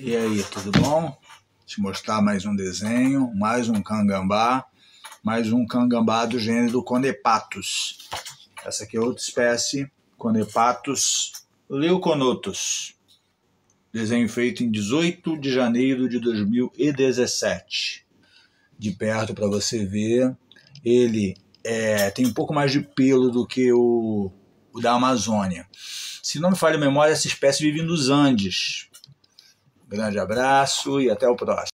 E aí, tudo bom? Te mostrar mais um desenho, mais um cangambá, mais um cangambá do gênero Conepatus. Essa aqui é outra espécie, Conepatus leuconotus. Desenho feito em 18 de janeiro de 2017. De perto para você ver, ele é, tem um pouco mais de pelo do que o, o da Amazônia. Se não me falha a memória, essa espécie vive nos Andes, Grande abraço e até o próximo.